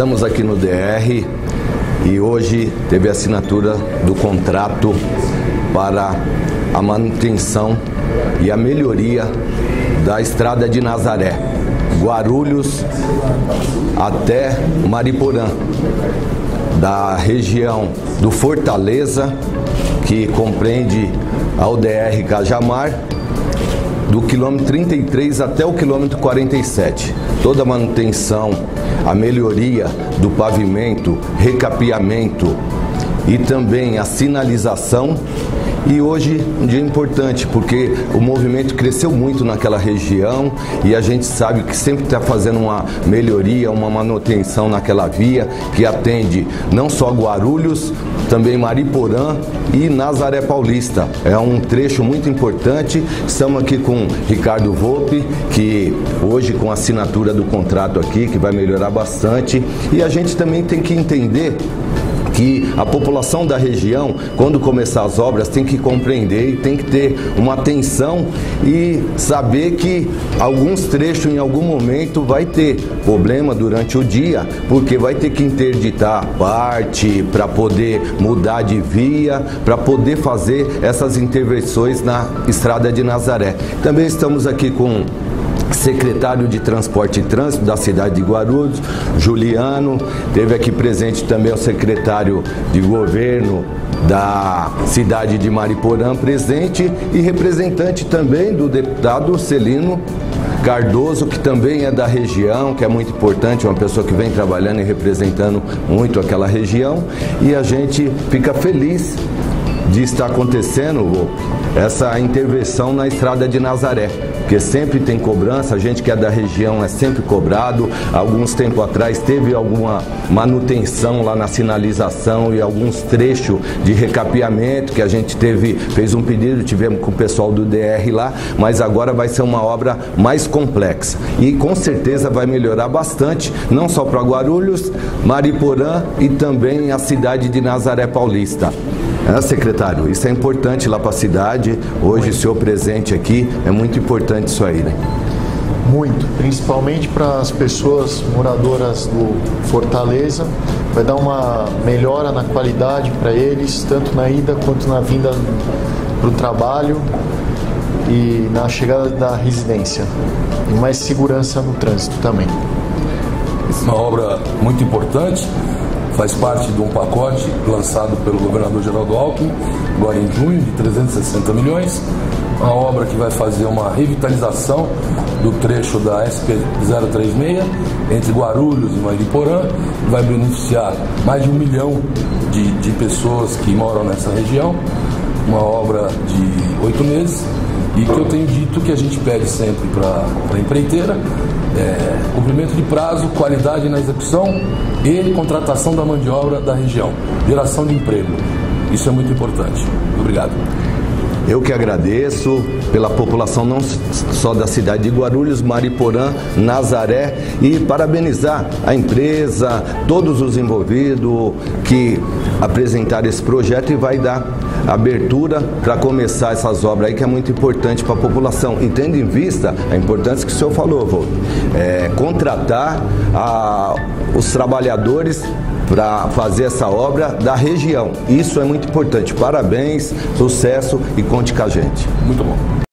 Estamos aqui no DR e hoje teve a assinatura do contrato para a manutenção e a melhoria da estrada de Nazaré, Guarulhos até Mariporã, da região do Fortaleza, que compreende a UDR Cajamar do quilômetro 33 até o quilômetro 47. Toda a manutenção, a melhoria do pavimento, recapeamento e também a sinalização e hoje um dia importante porque o movimento cresceu muito naquela região e a gente sabe que sempre está fazendo uma melhoria, uma manutenção naquela via que atende não só Guarulhos, também Mariporã e Nazaré Paulista. É um trecho muito importante. Estamos aqui com Ricardo Volpe, que hoje com a assinatura do contrato aqui, que vai melhorar bastante. E a gente também tem que entender que a população da região, quando começar as obras, tem que compreender e tem que ter uma atenção e saber que alguns trechos em algum momento vai ter problema durante o dia, porque vai ter que interditar parte para poder mudar de via, para poder fazer essas intervenções na estrada de Nazaré. Também estamos aqui com secretário de Transporte e Trânsito da cidade de Guarulhos, Juliano, teve aqui presente também o secretário de governo da cidade de Mariporã presente e representante também do deputado Celino Cardoso, que também é da região, que é muito importante, uma pessoa que vem trabalhando e representando muito aquela região, e a gente fica feliz de estar acontecendo essa intervenção na estrada de Nazaré, porque sempre tem cobrança, a gente que é da região é sempre cobrado. Alguns tempos atrás teve alguma manutenção lá na sinalização e alguns trechos de recapeamento que a gente teve, fez um pedido, tivemos com o pessoal do DR lá, mas agora vai ser uma obra mais complexa e com certeza vai melhorar bastante, não só para Guarulhos, Mariporã e também a cidade de Nazaré Paulista. É, secretário, isso é importante lá para a cidade. Hoje, o senhor presente aqui, é muito importante isso aí, né? Muito, principalmente para as pessoas moradoras do Fortaleza. Vai dar uma melhora na qualidade para eles, tanto na ida quanto na vinda para o trabalho e na chegada da residência. E mais segurança no trânsito também. Uma obra muito importante faz parte de um pacote lançado pelo governador Geraldo Alckmin, agora em junho, de 360 milhões. Uma obra que vai fazer uma revitalização do trecho da SP-036 entre Guarulhos e Mariporã, vai beneficiar mais de um milhão de, de pessoas que moram nessa região. Uma obra de oito meses e que eu tenho dito que a gente pede sempre para a empreiteira é, cumprimento de prazo, qualidade na execução e contratação da mão de obra da região, geração de emprego. Isso é muito importante. Obrigado. Eu que agradeço pela população não só da cidade de Guarulhos, Mariporã, Nazaré e parabenizar a empresa, todos os envolvidos que apresentaram esse projeto e vai dar abertura para começar essas obras aí que é muito importante para a população. E tendo em vista a importância que o senhor falou, vô, é, contratar a, os trabalhadores para fazer essa obra da região. Isso é muito importante. Parabéns, sucesso e conte com a gente. Muito bom.